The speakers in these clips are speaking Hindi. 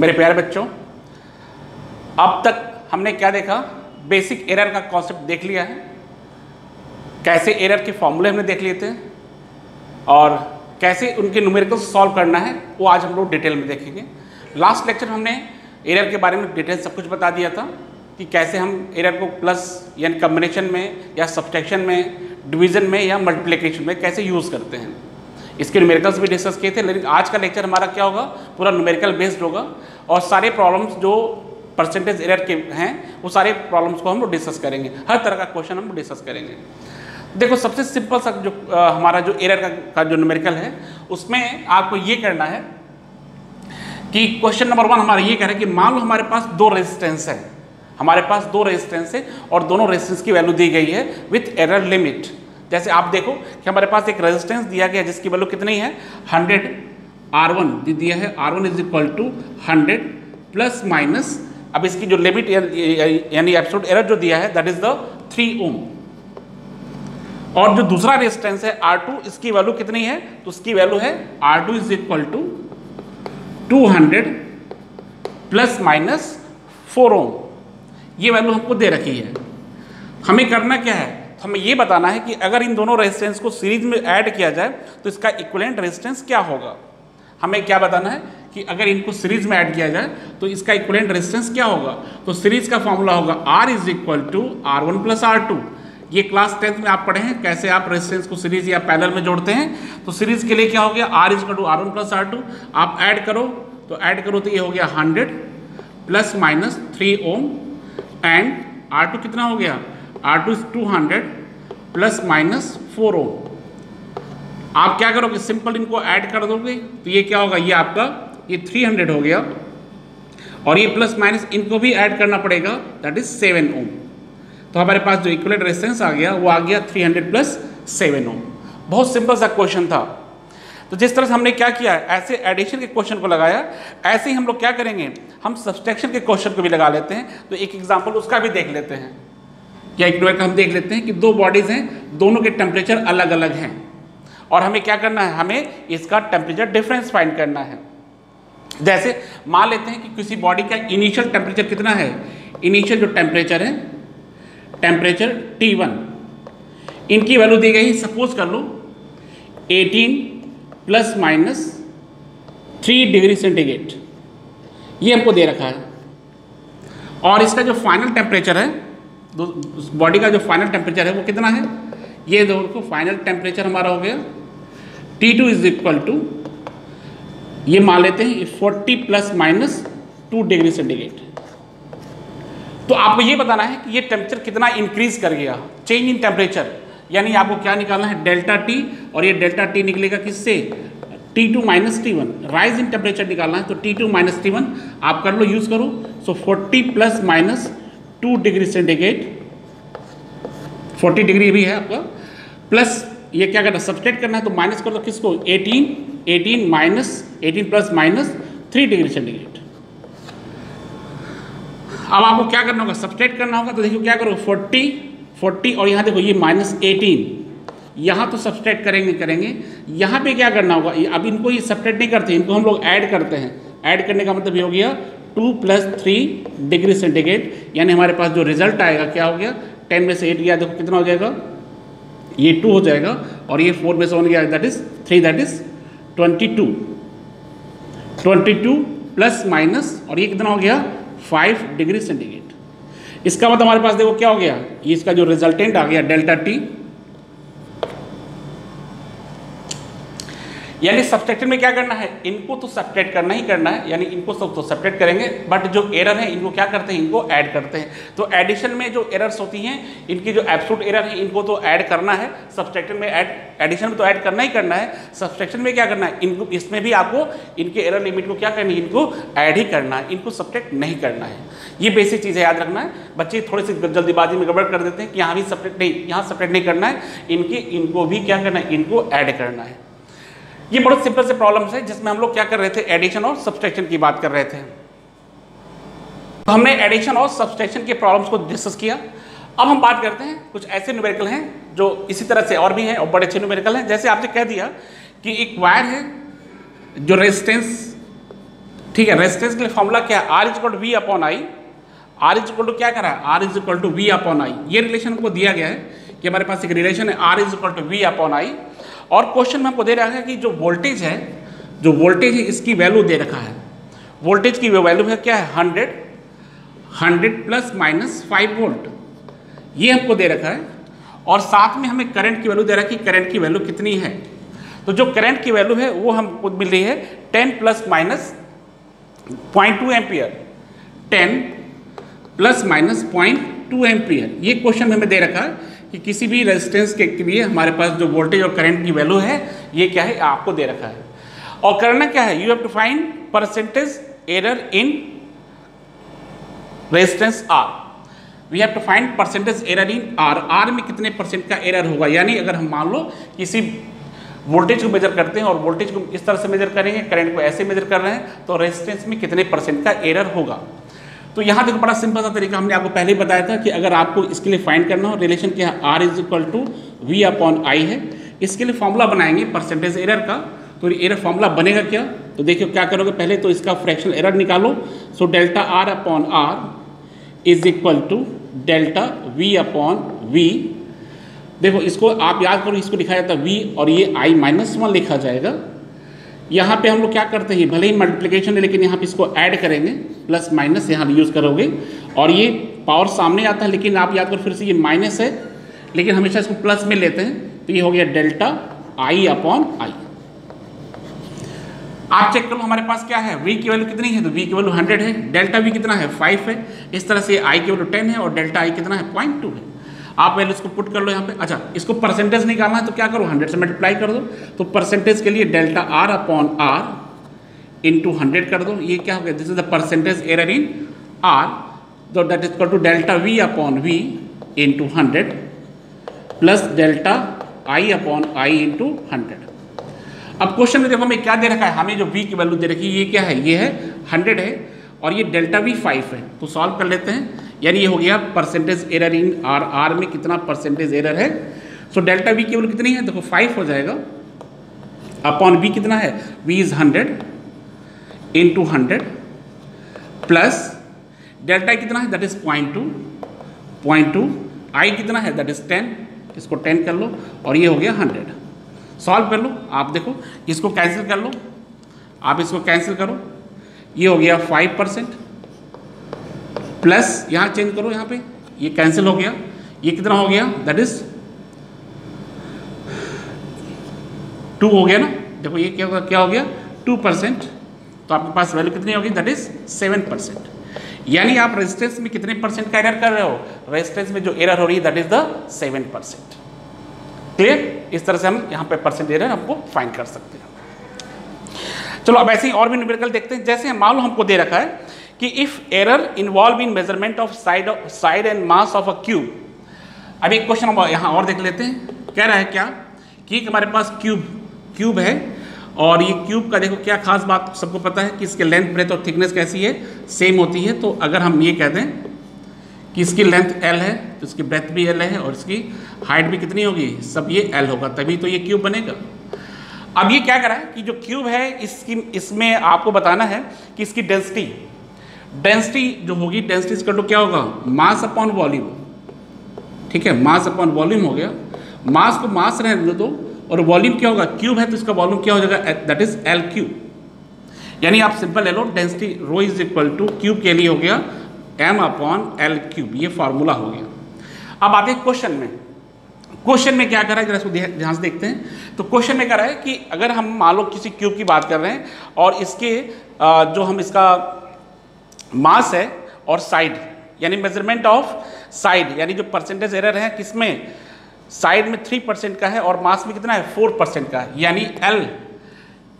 मेरे प्यारे बच्चों, अब तक हमने क्या देखा? बेसिक एरर का कॉन्सेप्ट देख लिया है। कैसे एरर के फॉर्मूले हमने देख लिए थे और कैसे उनके न्यूमेरिकल सॉल्व करना है, वो आज हम लोग डिटेल में देखेंगे। लास्ट लेक्चर हमने एरर के बारे में डिटेल सब कुछ बता दिया था कि कैसे हम एरर को प्लस यानी कम्बिनेशन में या सब्सट्रैक्शन में डिवीज़न में या मल्टीप्लिकेशन में कैसे यूज़ करते हैं। इसके न्यूमेरिकल्स भी डिस्कस किए थे लेकिन आज का लेक्चर हमारा क्या होगा? पूरा न्यूमेरिकल बेस्ड होगा। और सारे प्रॉब्लम्स जो परसेंटेज एरर के हैं वो सारे प्रॉब्लम्स को हम लोग डिस्कस करेंगे। हर तरह का क्वेश्चन हम डिस्कस करेंगे। देखो सबसे सिंपल सा जो आ, हमारा जो एरर का, का जो न्यूमेरिकल है उसमें आपको ये करना है कि क्वेश्चन नंबर वन हमारा ये कह रहा है कि मान लो हमारे पास दो रेजिस्टेंस है। हमारे पास दो रेजिस्टेंस है और दोनों रेजिस्टेंस की वैल्यू दी गई है विथ एरर लिमिट जैसे आप देखो कि हमारे पास एक रेजिस्टेंस दिया गया जिसकी वैल्यू कितनी है? 100 R1 दिया है। R1 is equal to hundred plus minus अब इसकी जो लिमिट यानी एब्सोल्यूट एरर जो दिया है that is the three ohm और जो दूसरा रेजिस्टेंस है R2 इसकी वैल्यू कितनी है? तो उसकी वैल्यू है R2 is equal to 200 plus minus four ohm ये वैल्यू हमको दे रखी है। हमें करना क्या है? तो हमें ये बताना है कि अगर इन दोनों रेजिस्टेंस को सीरीज़ में ऐड किया जाए तो इसका इक्वलेंट रेजिस्टेंस क्या होगा? हमें क्या बताना है कि अगर इनको सीरीज़ में ऐड किया जाए तो इसका इक्वलेंट रेजिस्टेंस क्या होगा? तो सीरीज़ का फॉर्मूला होगा R is equal to R one plus R two ये क्लास टेंथ में आप पढ़े हैं, कैसे आप रेजिस्टेंस को सीरीज़ या पैनल में जोड़ते हैं? तो सीरीज़ के लिए क्या हो गया? R is two R one plus R two आप ऐड करो तो ऐड करो तो ये हो गया hundred plus minus three ohm and R two कितना हो गया? R two is two hundred plus minus four ohm आप क्या करोगे? सिंपल इनको ऐड कर दोगे तो ये क्या होगा? ये आपका, ये 300 हो गया। और ये प्लस माइनस इनको भी ऐड करना पड़ेगा दैट इज़ सेवन ओम तो हमारे पास जो इक्वलेट रेजिस्टेंस आ गया, वो आ गया 300 प्लस सेवन ओम बहुत सिंपल सा क्वेश्चन था। तो जिस तरह से हमने क्या किया ऐसे एडिशन के क्वेश्चन को लगाया, ऐसे ही हम लोग क्या करेंगे? हम सब्सट्रैक्शन के क्वेश्चन को भी लगा लेते हैं। तो एक एग्ज़ाम्पल उसका भी देख लेते हैं। या का हम देख लेते हैं कि दो बॉडीज़ हैं, दोनों के टेम्परेचर अलग अलग हैं। और हमें क्या करना है? हमें इसका टेम्परेचर डिफरेंस फाइंड करना है। जैसे मान लेते हैं कि किसी बॉडी का इनिशियल टेम्परेचर कितना है? इनिशियल जो टेम्परेचर है टेम्परेचर T1 इनकी वैल्यू दी गई सपोज़ कर लो 18 प्लस माइनस 3 डिग्री सेंटीग्रेड ये हमको दे रखा है। और इसका जो फाइनल टेम्परेचर है बॉडी का जो फाइनल टेम्परेचर है वो कितना है? ये देखो फाइनल टेम्परेचर हमारा हो गया T2 two is equal to ये मान लेते हैं 40 plus minus two degree centigrade तो आपको ये बताना है कि ये टेम्परेचर कितना इंक्रीज कर गया? चेंज इन टेम्परेचर यानी आपको क्या निकालना है? डेल्टा टी और ये डेल्टा टी निकलेगा किससे? T two minus T one rise in temperature निकालना है तो T two minus T one आप कर लो यूज़ करो। So forty plus minus two degree centigrade, forty degree भी है आपका। प्लस ये क्या करना सब्सट्रेट करना है तो माइनस कर दो, किसको? Eighteen eighteen minus eighteen plus minus three degree centigrade. अब आपको क्या करना होगा सब्सट्रेट करना होगा तो देखो क्या करो फोर्टी फोर्टी और यहाँ देखो ये माइनस एटीन यहाँ तो सब्सट्रेट करेंगे करेंगे। यहाँ पे क्या करना होगा अब इनको ये सब्सट्रेट नहीं करते, इनको हम लोग ऐड करते हैं। ऐड करने का मतलब ये हो गया two plus three degree centigrade, यानी हमारे पास जो रिज़ल्ट आएगा, क्या हो गया? टेन में से एट गया, देखो कितना हो जाएगा? ये टू हो जाएगा, और ये फोर में से वन गया that is three that is twenty two twenty two plus minus और ये कितना हो गया? Five degree centigrade. इसका मतलब हमारे पास देखो क्या हो गया? ये इसका जो रिजल्टेंट आ गया डेल्टा टी यानी सब्सट्रैक्शन में क्या करना है? इनको तो सब्सट्रैक्ट करना ही करना है, यानी इनको सब तो सब्सट्रैक्ट करेंगे बट जो एरर है, इनको क्या करते हैं? इनको ऐड करते हैं। तो एडिशन में जो एरर्स होती हैं, इनकी जो एब्सोल्यूट एरर है, इनको तो ऐड करना है सब्सट्रैक्शन में ऐड एडिशन में तो ऐड करना ही करना है सब्सट्रैक्शन में क्या करना है? इनको, इसमें भी आपको इनके एरर लिमिट को क्या करनी है? इनको ऐड ही करना है, इनको सब्सट्रैक्ट नहीं करना है। ये बेसिक चीज़ें याद रखना है। बच्चे थोड़ी सी जल्दीबाजी में गड़बड़ कर देते हैं कि यहाँ भी सब्सट्रैक्ट नहीं, यहाँ सब्सट्रैक्ट नहीं करना है। इनके, इनको भी क्या करना है? इनको ऐड करना है। ये बहुत सिंपल से प्रॉब्लम्स है, जिसमें हम लोग क्या कर रहे थे? एडिशन और सब्सट्रैक्शन की बात कर रहे थे। तो हमने एडिशन और सब्सट्रैक्शन के प्रॉब्लम्स को डिस्कस किया। अब हम बात करते हैं, कुछ ऐसे न्यूमेरिकल हैं, जो इसी तरह से और भी हैं और बड़े अच्छे न्यूमेरिकल हैं। जैसे आपने कह दिया कि एक वायर है, जो रेजिस्टेंस ठीक है रेजिस्टेंस के लिए फॉर्मूला क्या है? R is equal to V upon I R is equal to क्या करा? है R is equal to V upon I ये रिलेशन हमको दिया गया है कि हमारे पास एक रिलेशन है। R is equal to V upon I और क्वेश्चन में हमको दे रखा है कि जो वोल्टेज है, जो वोल्टेज है, इसकी वैल्यू दे रखा है। वोल्टेज की वैल्यू है क्या है? Hundred hundred plus minus five volt ये हमको दे रखा है। और साथ में हमें करंट की वैल्यू दे रहा है कि करंट की वैल्यू कितनी है। तो जो करंट की वैल्यू है, वो हमको मिल रही है ten plus minus point two ampere ten plus minus point two ampere ये क्वेश्चन हमें दे रखा है। कि किसी भी रेजिस्टेंस के लिए हमारे पास जो वोल्टेज और करंट की वैल्यू है, ये क्या है? आपको दे रखा है। और करना क्या है? You have to find percentage error in resistance R we have to find percentage error in R R में कितने परसेंट का एरर होगा? यानी अगर हम मान लो किसी वोल्टेज को मेजर करते हैं और वोल्टेज को इस तरह से मेजर करेंगे करंट को ऐसे मेजर कर रहे हैं तो रेजिस्टेंस में कितने परसेंट का एरर होगा? तो यहाँ देखो बड़ा सिंपल सा तरीका हमने आपको पहले ही बताया था कि अगर आपको इसके लिए फाइंड करना हो रिलेशन क्या है R is equal to V upon I है, इसके लिए फॉर्मूला बनाएँगे परसेंटेज एरर का। तो एरर फॉर्मूला बनेगा क्या? तो देखिए क्या करोगे? पहले तो इसका फ्रैक्शन एरर निकालो। So delta R upon R is equal to delta V upon V देखो, इसको आप याद करो, इसको लिखा जाता है वी और ये आई माइनस वन लिखा जाएगा। यहाँ पे हम लोग क्या करते हैं भले ही मल्टीप्लिकेशन है, लेकिन यहाँ पे इसको ऐड करेंगे प्लस माइनस यहाँ यूज़ करोगे। और ये पावर सामने आता है, लेकिन आप याद करो फिर से ये माइनस है, लेकिन हमेशा इसको प्लस में लेते हैं। तो ये हो गया डेल्टा आई अपॉन आई आप चेक करो हमारे पास क्या है? वी की वैल्यू कितनी है? तो वी की वैल्यू 100 है। डेल्टा वी कितना है? फाइव है। इस तरह से आई की वैल्यू 10 है और डेल्टा आई कितना है? पॉइंट टू है। आप पहले इसको पुट कर लो यहाँ पे। अच्छा इसको परसेंटेज निकालना है तो क्या करो? 100 से मल्टीप्लाई कर दो। तो परसेंटेज के लिए delta r upon r into hundred कर दो। ये क्या हो गया? This is the percentage error in r. तो that is equal to delta v upon v into hundred plus delta I upon i into hundred अब क्वेश्चन में देखो, हमें क्या दे रखा है? हमें जो वी की वैल्यू दे रखी है, ये क्या है? ये है 100 है और ये डेल्टा वी फाइव है। तो सॉल्व कर लेते हैं। यानी ये हो गया percentage error in R R में कितना परसेंटेज एरर है? सो डेल्टा वी केवल कितनी है? देखो फाइव हो जाएगा। अपॉन वी कितना है? V is hundred in two hundred plus delta कितना है? That is point two point two I कितना है? दैट इज़ टेन इसको टेन कर लो और ये हो गया हंड्रेड सॉल्व कर लो। आप देखो, इसको कैंसिल कर लो। आप इसको कैंसिल करो। ये हो गया फाइव परसेंट प्लस यहाँ चेंज करो यहाँ पे। ये कैंसिल हो गया। ये कितना हो गया? दैट इज़ टू हो गया ना? देखो ये क्या होगा क्या हो गया? टू परसेंट तो आपके पास वैल्यू कितनी होगी? दैट इज़ सेवन परसेंट यानी आप रेजिस्टेंस में कितने परसेंट का एरर कर रहे हो? रेजिस्टेंस में जो एरर हो रही है that is the seven percent clear इस तरह से हम यहाँ पे परसेंट एरर हमको फाइंड कर सकते हैं। चलो, अब ऐसे ही और भी न्यूमेरिकल देखते हैं। जैसे मान लो हमको दे रखा है कि if error involve in measurement of side side and mass of a cube अब एक क्वेश्चन यहाँ और देख लेते हैं। कह रहा है क्या? कि हमारे पास क्यूब क्यूब है। और ये क्यूब का देखो क्या खास बात सबको पता है कि इसके लेंथ ब्रेथ और थिकनेस कैसी है? सेम होती है। तो अगर हम ये कह दें कि इसकी लेंथ एल है तो इसकी ब्रेथ भी एल है और इसकी हाइट भी कितनी होगी? सब ये एल होगा। तभी तो ये क्यूब बनेगा। अब ये क्या करा है कि जो क्यूब है, इसकी, इसमें आपको बताना है कि इसकी डेंसिटी डेंसिटी जो होगी डेंसिटी इसका तो क्या होगा? मास अपॉन वॉल्यूम ठीक है? मास अपॉन वॉल्यूम हो गया। मास को मास रहने दो और वॉल्यूम क्या होगा? क्यूब है तो इसका वॉल्यूम क्या हो जाएगा? दैट इज़ एल क्यूब यानी आप सिंपल ले लो density rho is equal to cube के लिए हो गया एम अपॉन एल क्यूब ये फॉर्मूला हो गया। अब आते हैं क्वेश्चन में। क्वेश्चन में क्या कर रहा है? जरा इसको ध्यान से देखते हैं। तो क्वेश्चन में कह रहा है कि अगर हम मान लो किसी क्यूब की बात कर रहे हैं, और इसके जो हम इसका मास है और साइड, यानी मेज़रमेंट ऑफ़ साइड यानी जो परसेंटेज एरर है, किसमें? साइड में थ्री परसेंट का है और मास में कितना है? फोर परसेंट का यानी एल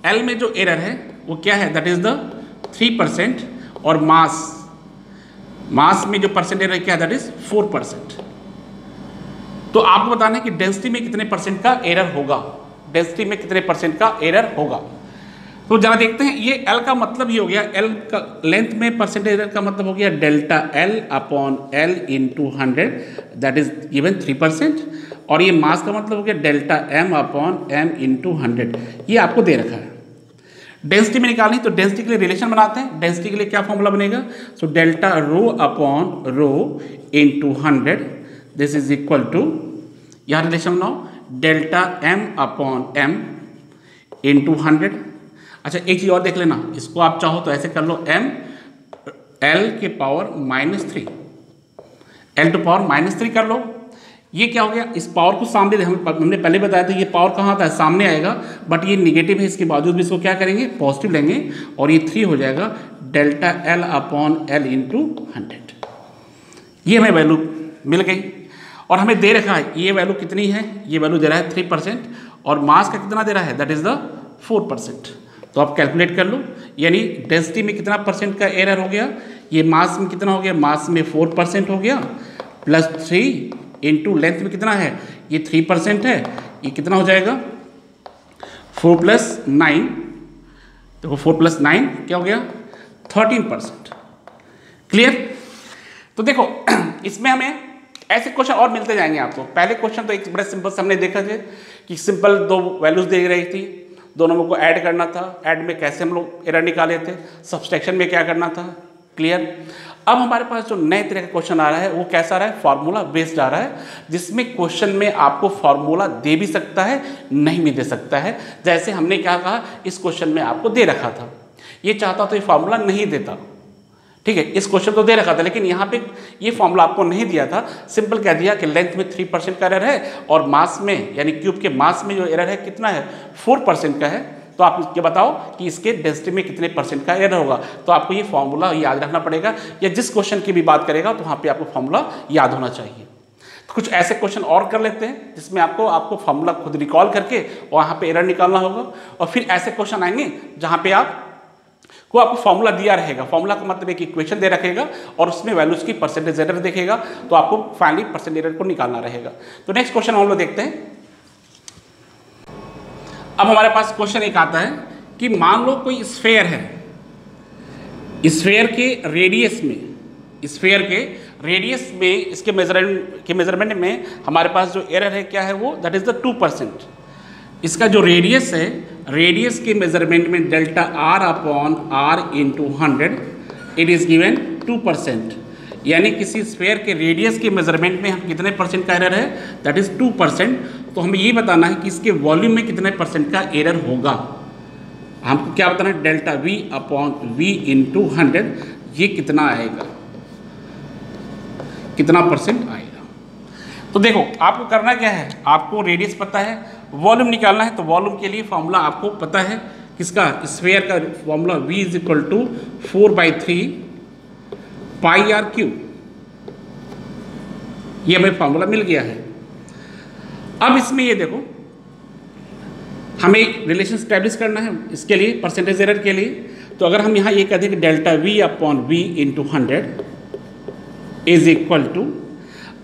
एल में जो एरर है, वो क्या है? That is the three percent और मास। मास में जो परसेंट एरर क्या है? दैट इज़ फोर परसेंट तो आपको बताना है कि डेंसिटी में कितने परसेंट का एरर होगा। डेंसिटी में कितने परसेंट का एरर होगा। तो जरा देखते हैं, ये एल का मतलब ये हो गया एल का लेंथ में परसेंटेज का मतलब हो गया delta L upon L into hundred that is given three percent और ये मास का मतलब हो गया delta M upon M into hundred ये आपको दे रखा है। डेंसिटी में निकालनी तो डेंसिटी के लिए रिलेशन बनाते हैं। डेंसिटी के लिए क्या फॉर्मूला बनेगा? So delta rho upon rho into hundred this is equal to यहाँ रिलेशन बनाओ delta M upon M into hundred अच्छा एक चीज़ और देख लेना। इसको आप चाहो तो ऐसे कर लो एम एल के power minus three L to power minus three कर लो। ये क्या हो गया? इस पावर को सामने हम हमने पहले बताया था ये पावर कहाँ आता है सामने आएगा। बट ये निगेटिव है, इसके बावजूद भी इसको क्या करेंगे? पॉजिटिव लेंगे। और ये थ्री हो जाएगा delta L upon L into hundred ये हमें वैल्यू मिल गई। और हमें दे रखा है, ये वैल्यू कितनी है? ये वैल्यू दे रहा है थ्री परसेंट और मास का कितना दे रहा है? That is the four percent तो आप कैलकुलेट कर लो, यानी डेंसिटी में कितना परसेंट का एरर हो गया, ये मास में कितना हो गया मास में फोर परसेंट हो गया प्लस थ्री इंटू लेंथ में कितना है, ये थ्री परसेंट है, ये कितना हो जाएगा? फोर प्लस नाइन देखो फोर प्लस नाइन क्या हो गया? थर्टीन परसेंट क्लियर तो देखो, इसमें हमें ऐसे क्वेश्चन और मिलते जाएँगे आपको। पहले क्वेश्चन तो एक बड़े सिंपल से हमने देखा थे कि सिंपल दो वैल्यूज़ दे रही थी। दोनों को ऐड करना था। ऐड में कैसे हम लोग एरर निकाले थे? सब्सट्रैक्शन में क्या करना था? क्लियर अब हमारे पास जो नए तरह का क्वेश्चन आ रहा है, वो कैसा आ रहा है? फार्मूला बेस्ड आ रहा है, जिसमें क्वेश्चन में आपको फार्मूला दे भी सकता है, नहीं भी दे सकता है। जैसे हमने क्या कहा, इस क्वेश्चन में आपको दे रखा था। ये चाहता तो ये फार्मूला नहीं देता। ठीक है, इस क्वेश्चन तो दे रखा था, लेकिन यहाँ पे ये फॉर्मूला आपको नहीं दिया था। सिंपल कह दिया कि लेंथ में थ्री परसेंट का एरर है और मास में, यानी क्यूब के मास में जो एरर है, कितना है? फोर परसेंट का है। तो आप ये बताओ कि इसके डेंसिटी में कितने परसेंट का एरर होगा। तो आपको ये फॉर्मूला याद रखना पड़ेगा या जिस क्वेश्चन की भी बात करेगा तो वहाँ पर आपको फॉर्मूला याद होना चाहिए। तो कुछ ऐसे क्वेश्चन और कर लेते हैं, जिसमें आपको आपको फॉर्मूला खुद रिकॉल करके वहाँ पे एरर निकालना होगा। और फिर ऐसे क्वेश्चन आएँगे जहाँ पे आप को आपको फॉर्मूला दिया रहेगा। फॉर्मूला का मतलब एक इक्वेशन दे रखेगा और उसमें वैल्यूज़ की परसेंटेज एरर देखेगा तो आपको फाइनली परसेंट एरर को निकालना रहेगा। तो नेक्स्ट क्वेश्चन हम लोग देखते हैं। अब हमारे पास क्वेश्चन एक आता है कि मान लो कोई स्फेयर है। स्फेयर के रेडियस में स्फेयर के रेडियस में, इसके मेज़रमेंट के मेज़रमेंट में हमारे पास जो एरर है, क्या है वो? That is the two percent इसका जो रेडियस है रेडियस के मेज़रमेंट में delta R upon R into hundred it is given two percent यानी किसी स्फेयर के रेडियस के मेज़रमेंट में हम कितने परसेंट का एरर है? दैट इज़ टू परसेंट तो हमें ये बताना है कि इसके वॉल्यूम में कितने परसेंट का एरर होगा। हमको क्या बताना है? Delta V upon V into hundred ये कितना आएगा? कितना परसेंट आएगा? तो देखो, आपको करना क्या है? आपको रेडियस पता है वॉल्यूम निकालना है तो वॉल्यूम के लिए फॉर्मूला आपको पता है किसका स्फेयर का formula v is equal to four by three pi R cube ये हमें फॉर्मूला मिल गया है। अब इसमें ये देखो, हमें रिलेशन स्टैब्लिश करना है इसके लिए परसेंटेज एरर के लिए। तो अगर हम यहाँ ये कहते हैं कि delta V upon V into hundred is equal to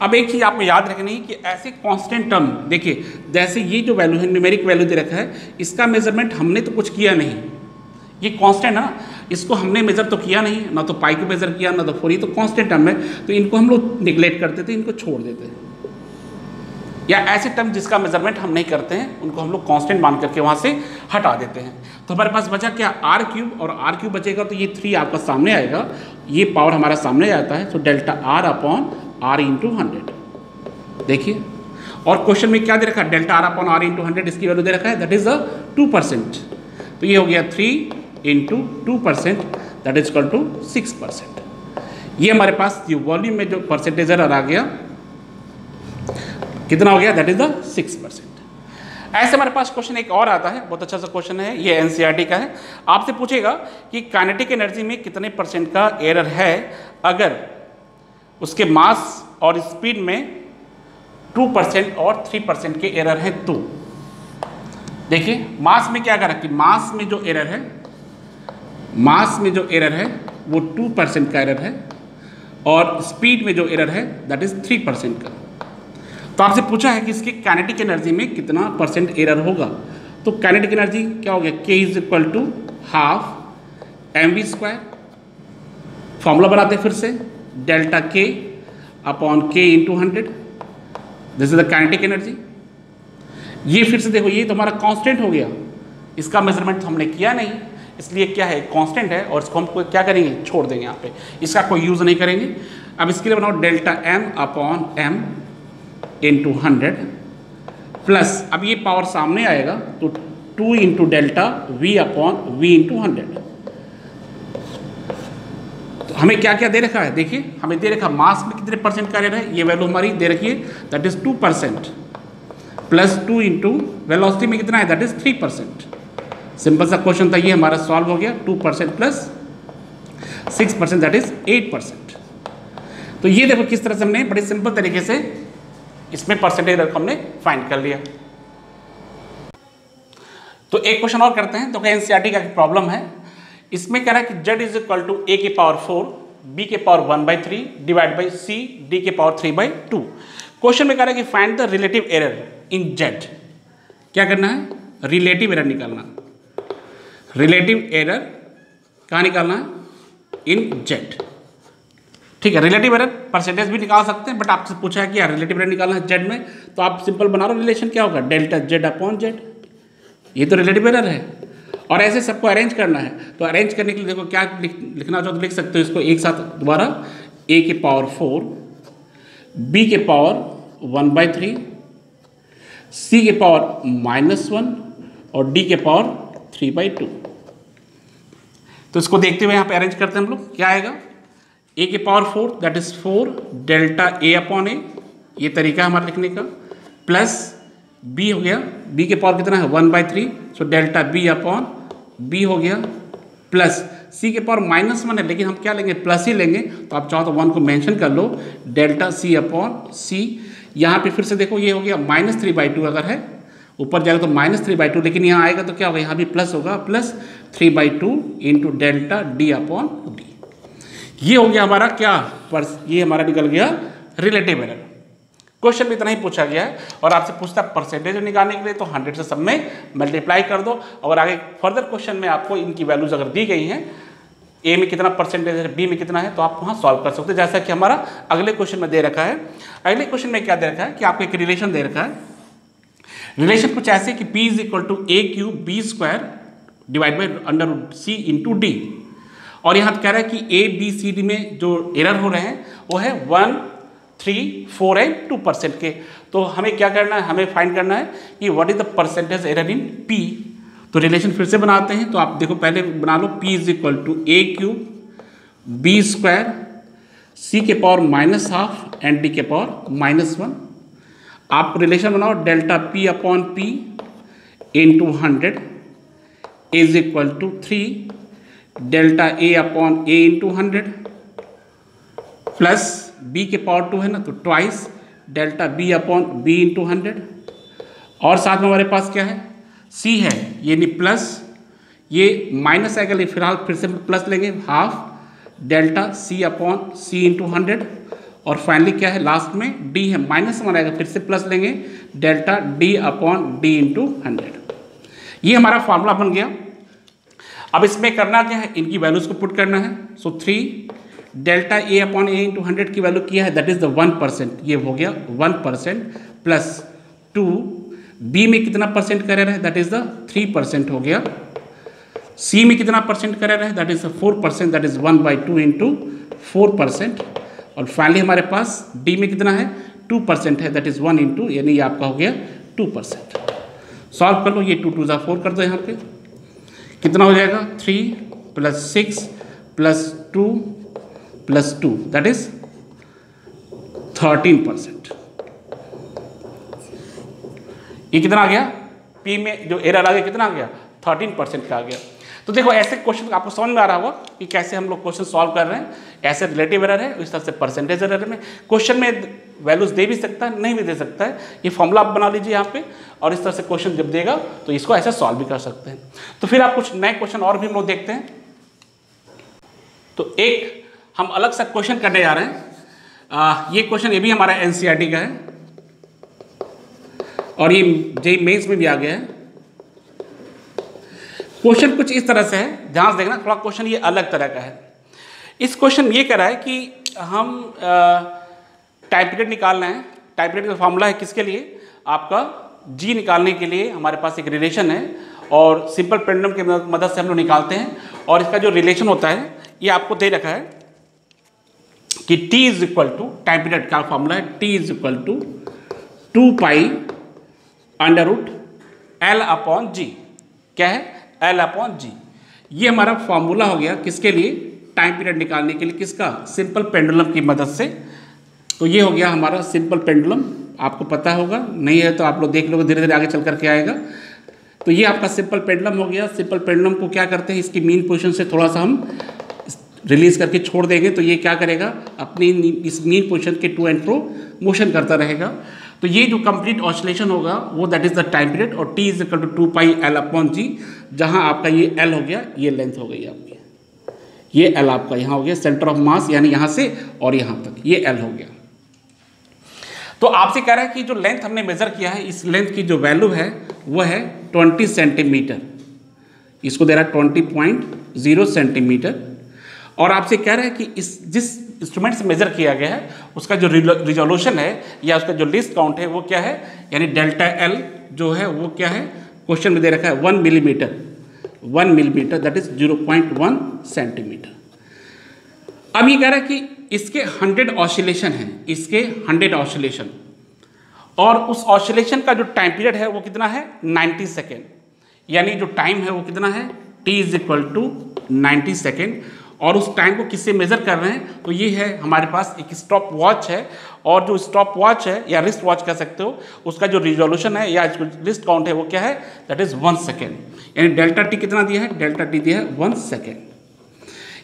अब एक चीज़ आपको याद रखनी है कि ऐसे कांस्टेंट टर्म देखिए, जैसे ये जो वैल्यू है न्यूमेरिक वैल्यू दे रखा है, इसका मेज़रमेंट हमने तो कुछ किया नहीं। ये कांस्टेंट है ना, इसको हमने मेजर तो किया नहीं, ना तो पाई को मेजर किया, ना तो फोर ये तो कांस्टेंट टर्म है तो इनको हम लोग निगलेक्ट कर देते इनको छोड़ देते या ऐसे टर्म जिसका मेज़रमेंट हम नहीं करते हैं, उनको हम लोग कांस्टेंट मान करके वहाँ से हटा देते हैं। तो हमारे पास बचा क्या? आर क्यूब और आर क्यूब बचेगा तो ये थ्री आपका सामने आएगा, ये पावर हमारा सामने आता है तो delta R upon R into hundred देखिए। और क्वेश्चन में क्या दे रखा? है delta R upon R into hundred इसकी वैल्यू दे रखा है that is the two percent तो ये हो गया three into two percent that is equal to six percent ये हमारे पास वॉल्यूम में जो परसेंटेज आ गया, कितना हो गया? That is the six percent ऐसे हमारे पास क्वेश्चन एक और आता है, बहुत अच्छा सा क्वेश्चन है, ये एनसीईआरटी का है। आपसे पूछेगा कि काइनेटिक एनर्जी में कितने परसेंट का एरर है? अगर उसके मास और स्पीड में टू परसेंट और थ्री परसेंट के एरर हैं तो। देखिए, मास में क्या करा कि मास में जो एरर है, मास में जो एरर है, वो टू परसेंट का एरर है और स्पीड में जो एरर है दैट इज़ थ्री परसेंट का। तो आपसे पूछा है कि इसके कैनेटिक एनर्जी में कितना परसेंट एरर होगा? तो कैनेटिक एनर्जी क्या हो गया? K is equal to half M V square formula बनाते फिर से। Delta K upon K into hundred this is the kinetic energy ये फिर से देखो, ये तो हमारा कांस्टेंट हो गया। इसका मेज़रमेंट हमने किया नहीं। इसलिए क्या है? कांस्टेंट है और इसको हम क्या करेंगे? छोड़ देंगे यहाँ पे। इसका कोई यूज़ नहीं करेंगे। अब इसके लिए बनाओ delta M upon M into hundred plus अब ये पावर सामने आएगा तो two into delta V upon V into hundred हमें क्या क्या दे रखा है? देखिए, हमें दे रखा मास में कितने परसेंट का रहा है? ये वैल्यू हमारी दे रखी है that is two percent plus two into velocity में कितना है? That is three percent simple सा क्वेश्चन था ये, हमारा सॉल्व हो गया two percent plus six percent that is eight percent तो ये देखो किस तरह से हमने बड़े सिंपल तरीके से इसमें परसेंटेज हमने फाइंड कर लिया। तो एक क्वेश्चन और करते हैं तो क्या एनसीआरटी का प्रॉब्लम है। इसमें कह रहा है कि Z is equal to A के पावर फोर बी के power one by three divide by C D के power three by two question में कह रहा है कि find the relative error in Z क्या करना है? रिलेटिव एरर निकालना. रिलेटिव एरर कहाँ निकालना है? इन जेड ठीक है रिलेटिव एरर परसेंटेज भी निकाल सकते हैं बट आपसे पूछा है कि यार रिलेटिव एरर निकालना है जेड में तो आप सिंपल बना रहे रिलेशन क्या होगा? डेल्टा जेड अपॉन जेड ये तो रिलेटिव एरर है। और ऐसे सबको अरेंज करना है। तो अरेंज करने के लिए देखो क्या लिख, लिखना चाहो तो लिख सकते हो इसको एक साथ दोबारा। ए के पावर फोर बी के power one by three C के पावर माइनस वन और डी के पावर थ्री बाई टू तो इसको देखते हुए यहाँ पे अरेंज करते हैं हम लोग। क्या आएगा? ए के power four that is four delta A upon A ये तरीका है हमारा लिखने का। प्लस बी हो गया। बी के पावर कितना है? One by three so delta B upon B हो गया प्लस सी के पावर माइनस वन है, लेकिन हम क्या लेंगे? प्लस ही लेंगे। तो आप चाहो तो वन को मेंशन कर लो। डेल्टा सी अपॉन सी यहाँ पे फिर से देखो, ये हो गया माइनस थ्री बाई टू अगर है। ऊपर जाएगा तो माइनस थ्री बाई टू लेकिन यहाँ आएगा तो क्या होगा? यहाँ भी प्लस होगा। Plus three by two into delta D upon D ये हो गया हमारा क्या? पर ये हमारा निकल गया रिलेटिव एरर क्वेश्चन में इतना ही पूछा गया है और आपसे पूछता है परसेंटेज निकालने के लिए तो हंड्रेड से सब में मल्टीप्लाई कर दो। और आगे फर्दर क्वेश्चन में आपको इनकी वैल्यूज़ अगर दी गई हैं ए में कितना परसेंटेज है बी में कितना है तो आप वहाँ सॉल्व कर सकते हो। जैसा कि हमारा अगले क्वेश्चन में दे रखा है। अगले क्वेश्चन में क्या दे रखा है कि आपको एक रिलेशन दे रखा है। रिलेशन कुछ ऐसे कि P is equal to A Q B square divide by under C into D और यहाँ कह रहा है कि ए बी सी डी में जो एरर हो रहे हैं, वो है one three four and two percent के। तो हमें क्या करना है? हमें फाइंड करना है कि what is the percentage error in P तो रिलेशन फिर से बनाते हैं। तो आप देखो, पहले बना लो P is equal to A Q B square C के power minus half and D के पावर माइनस वन आप रिलेशन बनाओ delta P upon P into hundred is equal to three delta A upon A into hundred plus B के पावर टू है ना तो twice delta B upon B into hundred और साथ में हमारे पास क्या है? सी है ये नहीं प्लस ये माइनस आएगा लेकिन फ़िलहाल फिर से प्लस लेंगे half delta C upon C into hundred और फाइनली क्या है? लास्ट में डी है माइनस वन आएगा फिर से प्लस लेंगे delta D upon D into hundred ये हमारा फॉर्मूला बन गया। अब इसमें करना क्या है? इनकी वैल्यूज़ को पुट करना है। So three delta A upon A into hundred की वैल्यू किया है that is the one percent ये हो गया one percent plus two B में कितना परसेंट करे रहे that is the three percent हो गया. सी में कितना परसेंट करे रहे that is the four percent that is one by two into four percent और फाइनली हमारे पास डी में कितना है टू परसेंट है दैट इज़ वन इंटू यानी आपका हो गया टू परसेंट सॉल्व कर लो, ये टू टू ज़ा फोर कर दो यहाँ पे. कितना हो जाएगा three plus six plus two plus two that is thirteen percent ये कितना आ गया? पी में जो एरर आ गया, कितना आ गया? थर्टीन परसेंट का आ गया। तो देखो, ऐसे क्वेश्चन आपको समझ में आ रहा होगा कि कैसे हम लोग क्वेश्चन सॉल्व कर रहे हैं। ऐसे रिलेटिव एरर है, इस तरह से परसेंटेज एरर में। क्वेश्चन में वैल्यूज़ दे भी सकता है, नहीं भी दे सकता है। ये फॉर्मूला आप बना लीजिए यहाँ पे, और इस तरह से क्वेश्चन जब देगा तो इसको ऐसे सॉल्व भी कर सकते हैं। तो फिर आप कुछ नए क्वेश्चन और भी हम लोग देखते हैं। तो एक हम अलग सा क्वेश्चन करने जा रहे हैं। आ, ये क्वेश्चन ये भी हमारा एन e का है। और ये जे मेन्स में भी आ गया है। क्वेश्चन कुछ इस तरह से है। ध्यान से देखना थोड़ा क्वेश्चन ये अलग तरह का है। इस क्वेश्चन ये कह रहा है कि हम टाइप रेट निकालना है। टाइप रेट का फॉर्मूला है किसके लिए? आपका जी निकालने के लिए हमारे पास एक रिलेशन है और सिंपल पेंडुलम की मदद से हम लोग निकालते हैं। और इसका जो रिलेशन होता है ये आपको दे रखा है। कि t is equal to time period का फॉर्मूला है? t is equal to two pi under root L upon G क्या है? एल अपॉन जी ये हमारा फॉर्मूला हो गया किसके लिए? टाइम पीरियड निकालने के लिए किसका? सिंपल पेंडुलम की मदद से। तो ये हो गया हमारा सिंपल पेंडुलम आपको पता होगा, नहीं है तो आप लोग देख लोगे धीरे धीरे आगे चल करके आएगा। तो ये आपका सिंपल पेंडुलम हो गया। सिंपल पेंडुलम को क्या करते हैं? इसकी मीन पोजिशन से थोड़ा सा हम रिलीज़ करके छोड़ देंगे तो ये क्या करेगा? अपनी इस मीन पोजिशन के टू एंड फ्रो मोशन करता रहेगा। तो ये जो कंप्लीट ऑसिलेशन होगा, वो that is the time period और T is equal to two pi L upon G जहाँ आपका ये एल हो गया, ये लेंथ हो गई आपकी। ये एल आपका यहाँ हो गया सेंटर ऑफ़ मास यानी यहाँ से और यहाँ तक, ये एल हो गया। तो आपसे कह रहा है कि जो लेंथ हमने मेजर किया है, इस लेंथ की जो वैल्यू है, वो है ट्वेंटी सेंटीमीटर इसको दे रहा है ट्वेंटी पॉइंट ज़ीरो सेंटीमीटर और आपसे कह रहा है कि इस, जिस इंस्ट्रूमेंट से मेजर किया गया है, उसका जो रिजोल्यूशन है, या उसका जो लिस्ट काउंट है, वो क्या है? यानी डेल्टा एल जो है, वो क्या है? क्वेश्चन में दे रखा है one millimetre one millimetre that is zero point one centimetre अब ये कह रहा है कि इसके हंड्रेड ऑसिलेशन है, इसके हंड्रेड ऑसिलेशन और उस ऑसिलेशन का जो टाइम पीरियड है, वो कितना है? 90 सेकेंड यानी जो टाइम है, वो कितना है? T is equal to ninety second और उस टाइम को किससे मेजर कर रहे हैं? तो ये है हमारे पास एक स्टॉप वॉच है और जो स्टॉप वॉच है या रिस्ट वॉच कह सकते हो, उसका जो रिजोल्यूशन है या लिस्ट काउंट है, वो क्या है? दैट इज़ वन सेकेंड यानी डेल्टा टी कितना दिया है? डेल्टा टी दिया है वन सेकेंड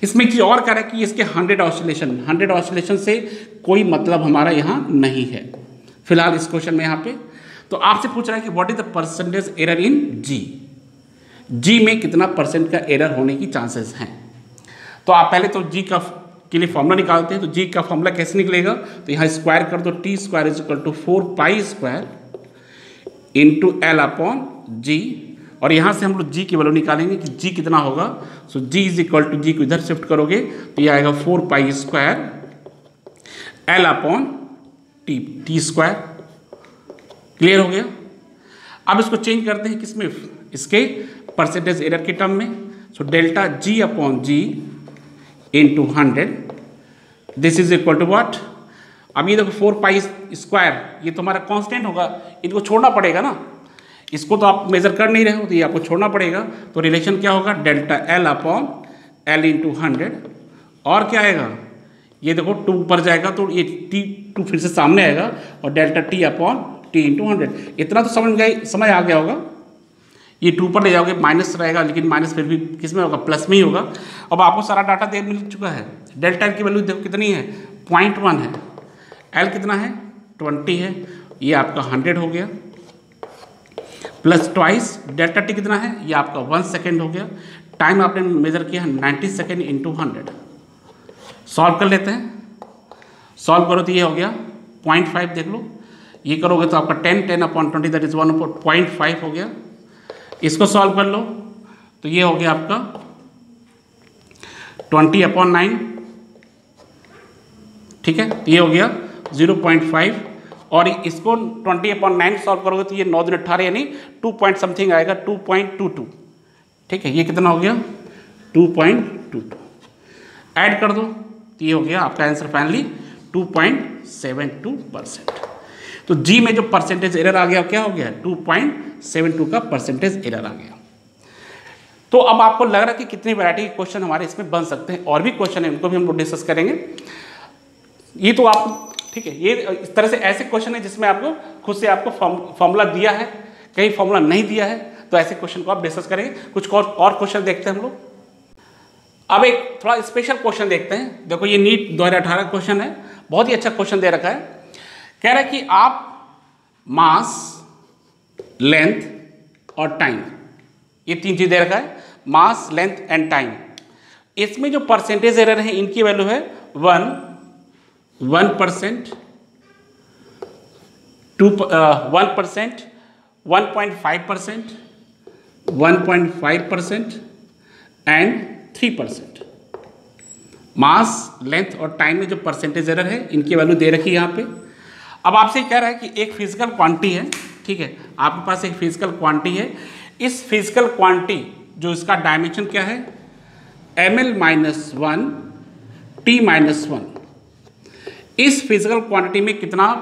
इसमें एक चीज़ और कह रहा है कि इसके हंड्रेड ऑसिलेशन हंड्रेड ऑसिलेशन से कोई मतलब हमारा यहाँ नहीं है। फ़िलहाल इस क्वेश्चन में यहाँ पे। तो आपसे पूछ रहा है कि what is the percentage error in G G में कितना परसेंट का एरर होने की चांसेस हैं? तो आप पहले तो जी का के लिए फॉर्मूला निकालते हैं तो जी का फॉर्मूला कैसे निकलेगा? तो यहाँ स्क्वायर कर दो T square is equal to four pi square into L upon G और यहाँ से हम लोग जी की वैल्यू निकालेंगे कि जी कितना होगा। So G is equal to G को इधर शिफ्ट करोगे तो यह आएगा four pi square L upon T T square clear हो गया? अब इसको चेंज करते हैं किसमें? इसके परसेंटेज एरर के टर्म में। So delta G upon G into hundred this is equal to what अब ये देखो फोर पाई स्क्वायर ये तो हमारा कॉन्स्टेंट होगा। इनको छोड़ना पड़ेगा ना। इसको तो आप मेजर कर नहीं रहे हो तो ये आपको छोड़ना पड़ेगा। तो रिलेशन क्या होगा? Delta L upon L into hundred और क्या आएगा? ये देखो टू ऊपर जाएगा तो ये टी टू फिर से सामने आएगा, और delta T upon T into hundred इतना तो समझ गए समझ आ गया होगा। ये टू पर ले जाओगे माइनस रहेगा, लेकिन माइनस फिर भी किसमें होगा? प्लस में ही होगा। अब आपको सारा डाटा दे मिल चुका है। डेल्टा एल की वैल्यू देखो कितनी है? पॉइंट वन है। एल कितना है? ट्वेंटी है। ये आपका हंड्रेड हो गया। प्लस ट्वाइस डेल्टा टी कितना है? ये आपका वन सेकेंड हो गया। टाइम आपने मेजर किया है ninety second into hundred solve कर लेते हैं। सॉल्व करो तो ये हो गया। पॉइंट फाइव देख लो। ये करोगे तो आपका ten ten upon twenty that is one point five हो गया। इसको सॉल्व कर लो। तो ये हो गया आपका ट्वेंटी अपॉन नाइन ठीक है? ये हो गया ज़ीरो पॉइंट फाइव और इसको ट्वेंटी अपॉन नाइन सॉल्व करोगे तो ये नौ दिन अट्ठारह, यानी टू पॉइंट समथिंग आएगा टू पॉइंट टू टू ठीक है? ये कितना हो गया? Two point two two add कर दो। तो ये हो गया आपका answer finally two point seven two percent तो जी में जो परसेंटेज एरर आ गया, क्या हो गया? टू पॉइंट सेवन टू का परसेंटेज एरर आ गया। तो अब आपको लग रहा है कि कितनी वैरायटी के क्वेश्चन हमारे इसमें बन सकते हैं। और भी क्वेश्चन है, उनको भी हम लोग डिस्कस करेंगे। ये तो आप, ठीक है, ये इस तरह से ऐसे क्वेश्चन है जिसमें आपको खुद से आपको फॉर्मूला दिया है, कहीं फॉर्मूला नहीं दिया है तो ऐसे क्वेश्चन को आप डिस्कस करेंगे। कुछ और और क्वेश्चन देखते हैं हम लोग। अब एक थोड़ा स्पेशल क्वेश्चन देखते हैं। देखो, ये नीट 2018 क्वेश्चन है। बहुत ही अच्छा क्वेश्चन दे रखा है। कह रहा है कि आप मास लेंथ और टाइम ये तीन चीज़ दे रखा है. मास लेंथ एंड टाइम इसमें जो परसेंटेज एरर है, इनकी वैल्यू है one one percent two one percent one point five percent one point five percent and three percent mass length और टाइम में जो परसेंटेज एरर है, इनकी वैल्यू दे रखी है यहाँ पे. अब आपसे कह रहा है कि एक फ़िज़िकल क्वांटिटी है ठीक है? आपके पास एक फ़िज़िकल क्वांटिटी है। इस फ़िज़िकल क्वांटिटी जो इसका डायमेंशन क्या है? M L minus one T minus one इस फ़िज़िकल क्वांटिटी में कितना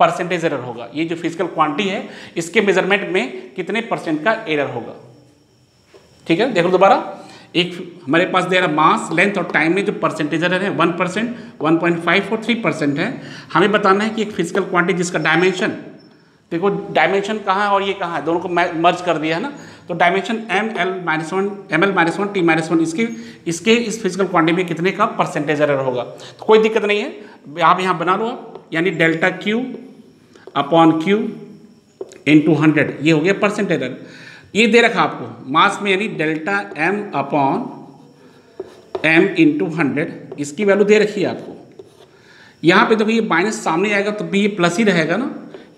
परसेंटेज एरर होगा? ये जो फ़िज़िकल क्वांटिटी है, इसके मेज़रमेंट में कितने परसेंट का एरर होगा? ठीक है? देखो दोबारा। एक हमारे पास दे रहा मास लेंथ और टाइम में जो परसेंटेज एरर है one percent one point five और थ्री परसेंट है। हमें बताना है कि एक फ़िज़िकल क्वांटिटी जिसका डायमेंशन देखो डायमेंशन कहाँ है और ये कहाँ है? दोनों को मर्ज कर दिया है ना? तो dimension M L minus one M L minus one T minus one इसके इसके इस फ़िज़िकल क्वांटिटी में कितने का परसेंटेज एरर होगा? तो कोई दिक्कत नहीं है। आप यहाँ बना लो आप यानी delta Q upon Q into hundred ये हो गया परसेंट एरर ये दे रखा आपको मास में यानी delta M upon M into hundred इसकी वैल्यू दे रखी है आपको। यहाँ पे देखो, ये माइनस सामने आएगा तो भी ये प्लस ही रहेगा ना?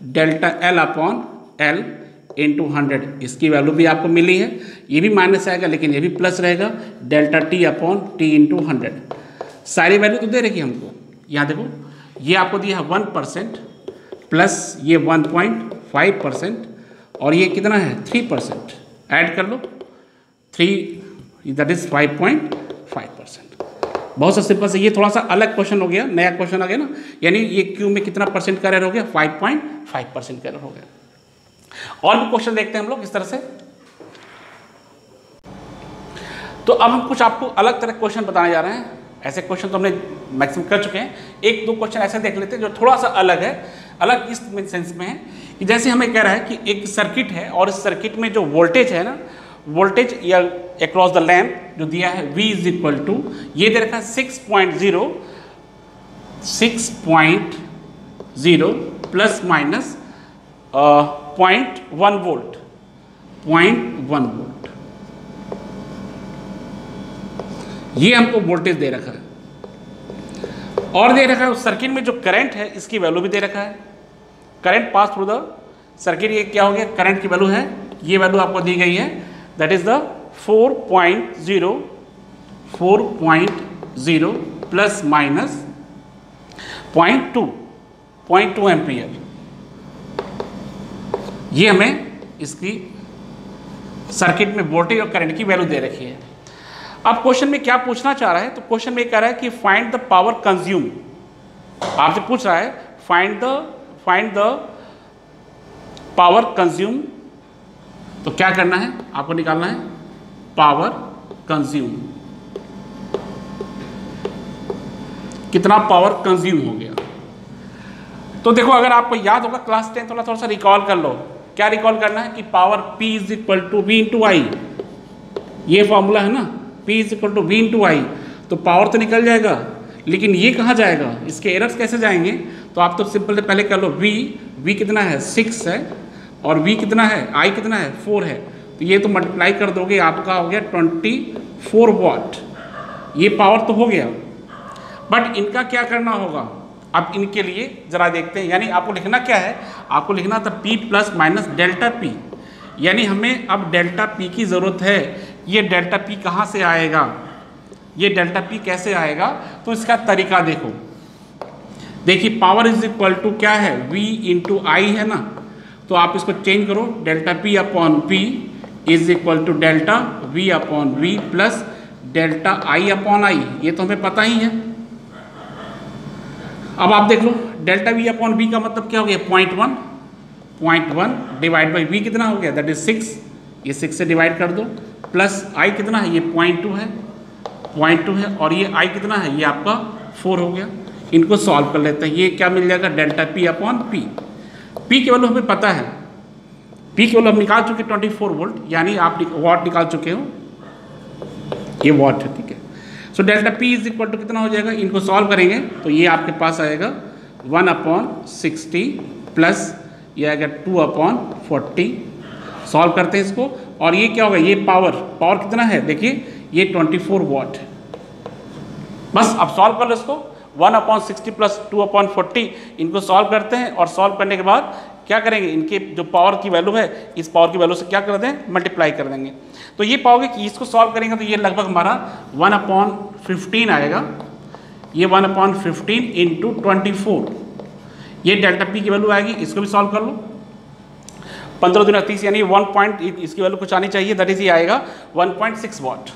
Delta L upon L into hundred इसकी वैल्यू भी आपको मिली है। ये भी माइनस आएगा, लेकिन ये भी प्लस रहेगा। Delta T upon T into hundred सारी वैल्यू तो दे रखी है हमको। यहाँ देखो, ये आपको दिया है वन परसेंट प्लस ये वन पॉइंट फाइव परसेंट और ये कितना है? थ्री परसेंट ऐड कर लो। Three that is five point five percent बहुत सा सिंपल से ये थोड़ा सा अलग क्वेश्चन हो गया, नया क्वेश्चन आ गया ना। यानी ये क्यू में कितना परसेंट का एरर हो गया? फाइव पॉइंट फाइव परसेंट का एरर हो गया। और भी क्वेश्चन देखते हैं हम लोग इस तरह से। तो अब हम कुछ आपको अलग तरह क्वेश्चन बताने जा रहे हैं। ऐसे क्वेश्चन तो हमने मैक्सिमम कर चुके हैं। एक, दो क्वेश्चन ऐसे देख लेते हैं जो थोड़ा सा अलग है। अलग इस सेंस में है कि जैसे हमें कह रहा है कि एक सर्किट है और इस सर्किट में जो वोल्टेज है ना वोल्टेज या अक्रॉस द लैम्प जो दिया है, V इज़ इक्वल टू ये दे रखा six point zero six point zero plus minus point one volt point one volt ये हमको वोल्टेज दे रखा है। और दे रखा है उस सर्किट में जो करंट है, इसकी वैल्यू भी दे रखा है। Current pass through the circuit ये क्या हो गया? करंट की वैल्यू है। ये वैल्यू आपको दी गई है। That is the four point zero, four point zero plus minus point two point two ampere. ये हमें इसकी सर्किट में वोल्टेज और करंट की वैल्यू दे रखी है। अब क्वेश्चन में क्या पूछना चाह रहा है? तो क्वेश्चन में कह रहा है कि फाइंड द पावर कंज्यूम आपसे पूछ रहा है find the find the power consume तो क्या करना है? आपको निकालना है। Power consume. कितना पावर कंज्यूम हो गया? तो देखो, अगर आपको याद होगा क्लास टेंथ वाला थोड़ा सा रिकॉल कर लो। क्या रिकॉल करना है कि power P is equal to V into I ये फॉर्मूला है ना? P is equal to V into I तो पावर तो निकल जाएगा, लेकिन ये कहाँ जाएगा? इसके एरर्स कैसे जाएँगे? तो आप तो सिंपल से पहले कर लो। V V कितना है? सिक्स है। और V कितना है? I कितना है? फोर है। तो ये तो मल्टीप्लाई कर दोगे, आपका हो गया ट्वेंटी फोर वॉट ये पावर तो हो गया। बट इनका क्या करना होगा? अब इनके लिए ज़रा देखते हैं। यानी आपको लिखना क्या है? आपको लिखना था P plus minus delta P यानी हमें अब डेल्टा पी की ज़रूरत है। ये डेल्टा पी कहाँ से आएगा? ये डेल्टा पी कैसे आएगा? तो इसका तरीका देखो। देखिए पावर इज़ इक्वल टू क्या है? V इंटू आई है ना? तो आप इसको चेंज करो। Delta P upon P is equal to delta V upon V plus delta I upon I ये तो हमें पता ही है। अब आप देख लो डेल्टा वी अपॉन वी का मतलब क्या हो गया? Point one point one divide by V कितना हो गया? दैट इज़ सिक्स ये सिक्स से डिवाइड कर दो। प्लस आई कितना है? ये पॉइंट टू है। पॉइंट टू है और ये आई कितना है? ये आपका फोर हो गया। इनको सॉल्व कर लेते हैं। ये क्या मिल जाएगा? Delta P upon P P की वैल्यू हमें पता है। पी की वैल्यू हम निकाल चुके ट्वेंटी फोर वोल्ट यानी आप वॉट निकाल चुके हो। ये वॉट है, ठीक है। So delta P is equal to कितना हो जाएगा? इनको सॉल्व करेंगे तो ये आपके पास आएगा वन अपॉन सिक्सटी प्लस ये आएगा टू अपॉन फोर्टी सॉल्व करते हैं इसको, और ये क्या होगा? ये पावर पावर कितना है? देखिए, ये ट्वेंटी फोर वॉट है। बस, अब सॉल्व कर लो इसको। One upon sixty plus two upon forty इनको सॉल्व करते हैं, और सॉल्व करने के बाद क्या करेंगे? इनके जो पावर की वैल्यू है, इस पावर की वैल्यू से क्या कर दें? मल्टीप्लाई कर देंगे। तो ये पाओगे कि इसको सॉल्व करेंगे तो ये लगभग हमारा वन अपॉन फिफ्टीन आएगा। ये one upon fifteen into twenty four ये डेल्टा पी की वैल्यू आएगी, इसको भी सॉल्व कर लो। पंद्रह दिन तीस यानी वन पॉइंट इसकी वैल्यू कुछ आनी चाहिए दैट इज़ ये आएगा one point six watt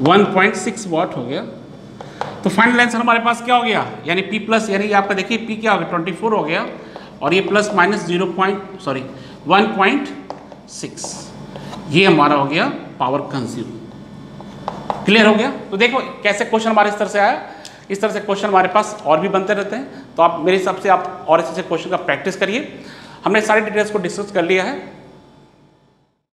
one point six watt हो गया। तो फाइनल आंसर हमारे पास क्या हो गया? यानी पी प्लस यानी आपका देखिए पी क्या हो गया? ट्वेंटी फोर हो गया। और ये plus minus zero point sorry one point six ये हमारा हो गया पावर कंज्यूम क्लियर हो गया? तो देखो, कैसे क्वेश्चन हमारे इस तरह से आया? इस तरह से क्वेश्चन हमारे पास और भी बनते रहते हैं। तो आप मेरे हिसाब से आप और ऐसे क्वेश्चन का प्रैक्टिस करिए। हमने सारे डिटेल्स को डिस्कस कर लिया है।